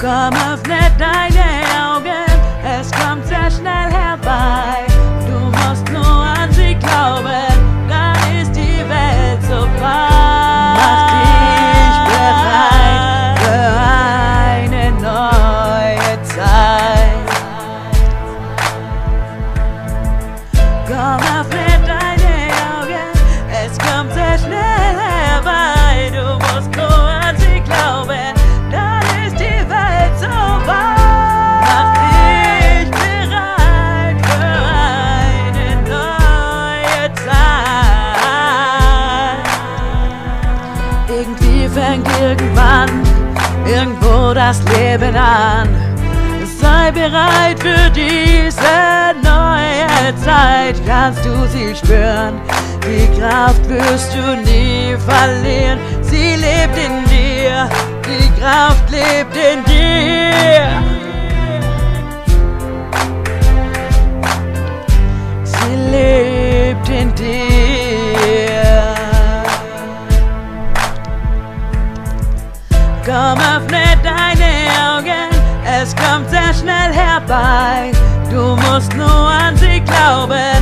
Komm, öffne deine Augen, es kommt sehr schnell herbei. Du musst nur an sie glauben, dann ist die Welt so frei. Mach dich bereit für eine neue Zeit. Komm, öffne deine irgendwann irgendwo das Leben an. Sei bereit für diese neue Zeit. Kannst du sie spüren? Die Kraft wirst du nie verlieren. Sie lebt in dir. Die Kraft lebt in dir. Sie lebt in dir. Komm, öffne deine Augen, es kommt sehr schnell herbei. Du musst nur an sie glauben,